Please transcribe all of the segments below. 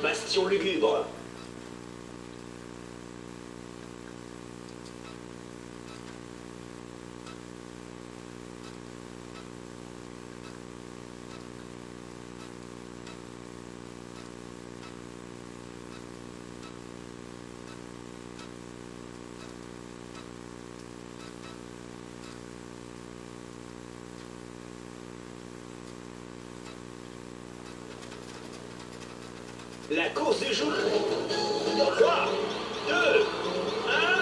Bastion lugubre. La course du jour. 3, 2, 1.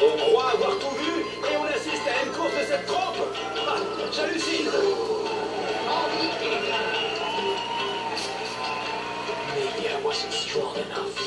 On croit avoir tout vu et on assiste à une course de cette trompe ah, J'hallucine wasn't strong enough.